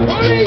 Ready?